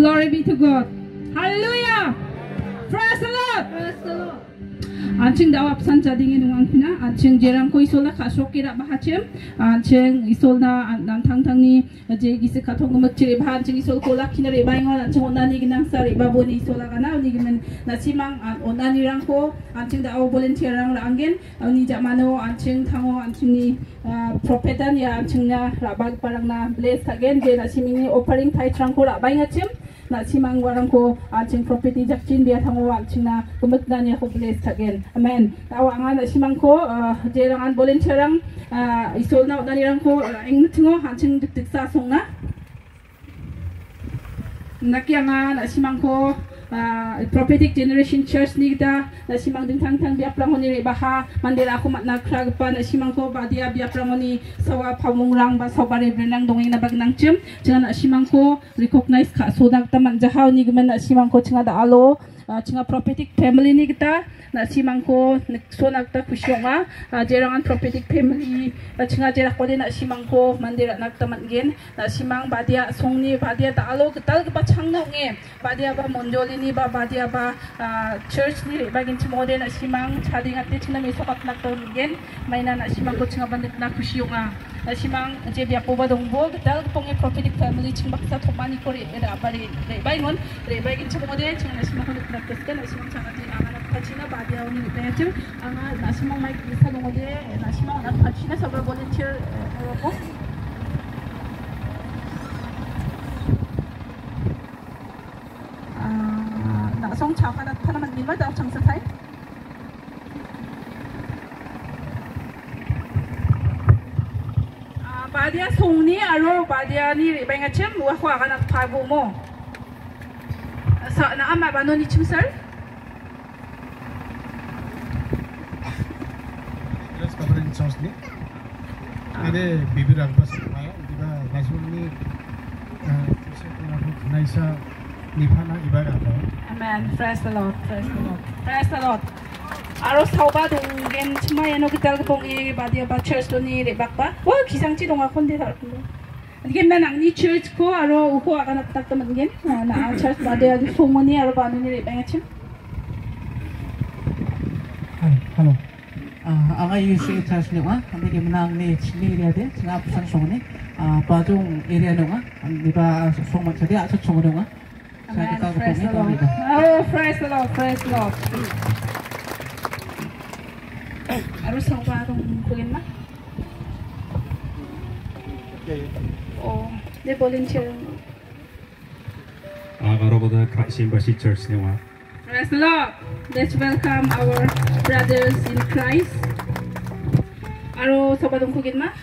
Glory be to God. Hallelujah. Praise the Lord. Praise the Lord. Anjing dawa pesan jadingin uang kina, anjing jerang ko isola kasok kira bahacem, anjing isolna nan tang tang ni je gisi katong gumak ciri bah. Anjing isol kola kina re baingon anjing onani ginang sari babu ni isola kana uni gimen nasimang onani rangko anjing dawa volunteer rang ranggen uni jamano anjing tango anjing ni profetan ya anjing na rabag parang na bless again je nasimini offering thai trangko rabai ngacem na simang warang ko anjing property jakcin biya tango anjing na gumak na niya ko bless again amen. Tawa nga na simang ko je rangan volunteer rang isol na onani rang ko ing tingo anjing dik dik sa song na. Na ko prophetic generation church ni na simang din tang tang biap lang ni baha mandira ako mat nakrag pa na simang ko badia biap lang ni sawa pamong rang ba sawa re brenang dongeng na bag nang chim chinga na simang ko recognize ka so dak taman jahaw ni gman na simang ko chinga da alo chinga prophetic family ni kita na simang ko so nakta kusyonga jerangan prophetic family. Chinga jerak ko din na simang ko mandira naktaman gen na simang badia songni badia da alo ketal ke pachang nge. Badia ba monjoli ni ba badia ba church ni bagin chimode na simang chading ate china mi sokat nakta gen maina na simang ko chinga bandik na kusyonga na simang je bia po ba dongbo ketal ke ponge prophetic family ching baksa thomani ko re era bari re baingon re bagin chimode ching na simang ko nakta sken na simang chagati angana pachina badia ni betul anga na simang mai bisa dongode na simang na pachina sabar volunteer ko na song chào ka thana man min ba da chang sa thai badia song ni aro badia ni re benga chem wa khwa ka na pha bu mo sa na ama ba no ni chim sir Terus kabarin sos ni. Ada bibir apa sih? Maya, tiba nasional ni. Terus aku naisa nipana ibarat apa? Amen. Praise the Lord. Praise the Lord. Praise the Lord. Aro sauba 동겐 치마에 너 그tal 봉이 바디아 바 church 도니 레박바 와 기상치 동아 콘데 살고 이게 맨 악니 church 코 아로 우코 아가 나딱 때문 겐 나, church 바디아 소모니 아로 바누니 레뱅치 Halo. Ah, ang ay si charge nyo nga, ang hindi menang ni chili area de, singa pusan song ni, ah, pajong area nyo nga, ang di ba song man sadi, aso song nyo nga. Sa Amen. kita ko Praise ni, the Lord. kami ba? Oh, praise the Lord. Praise the Lord. Arus lang pa itong ma? na? Ya, ya. Oh, di volunteer mo. Ah, karo po na Christ Embassy Church ni ma. Praise the Lord! Let's welcome our brothers in Christ. Arus lang pa itong ma?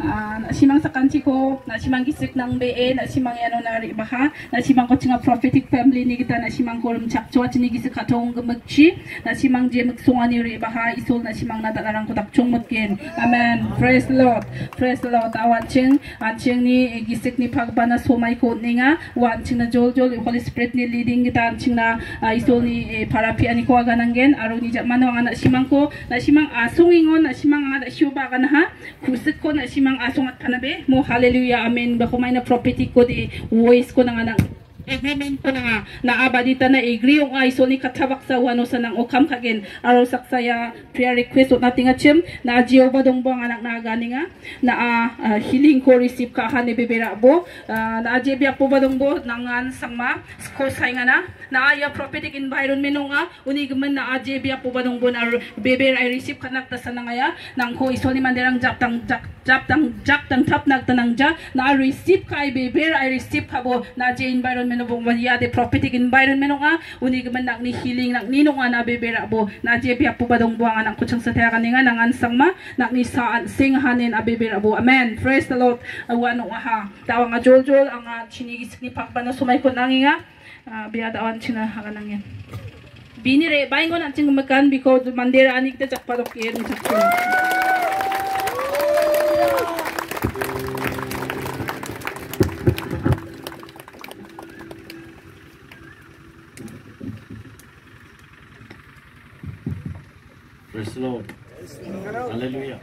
Ah, nasimang sa kanti ko, nasimang gisik ng BE, nasimang ano na ribaha, nasimang ko tinga prophetic family ni kita, nasimang ko rumchak chwa chini gisik katong gemagchi, nasimang je magsunga ni ribaha, isul nasimang nadalarang ko takchong mutkin. Amen. Praise the Lord. Praise the Lord. Awan ching, anching ni gisik ni pagbana sumay ko ni nga, wan ching na jol jol, Holy Spirit ni leading kita, anching na ah, isul ni eh, parapia ni ko agananggen, aro ni jamano ang nasimang ko, nasimang asong ingon, nasimang ang nasyuba ka na ha, kusik ko nasimang asong at panabe, mo hallelujah, amen, bako may na prophetic ko di voice ko na nga nang Amen. Ko na nga. Naabadita na agree yung ay so ni katabak sa wano sa nang okam kagen araw saksaya prayer request ot nating achim na Jehovah dong bang anak na gani nga. Na uh, healing ko receive ka ni bebera bo. Uh, na biak po ba dong bo nangan sangma ko say nga na. Na aya prophetic environment nga. Uni gaman na biak po ba dong bo na beber ay receive kanak ta sa nangaya. Nang ko iso ni manderang jap tang jak jap tang jak tang tap nag tanang ja. Na receive kay beber ay receive ka bo. Na aje environment no bong waliya de prophetic environment nga uni gaman nak ni healing nak nino nga na bebera bo. Na je biak po ba dong buang anak kutsang sa tayakan nga nangan sangma nak ni saan sing hanin a bebera bo. Amen. Praise the lord. Awano nga ha. Tawa nga jol jol ang uh, chinigis ni pakpa na sumay ko nangi nga. Dawan china hakan nang yan binire bayin ko natin gumakan because mandira anik ta chakpa dok yen Praise the Lord. Hallelujah.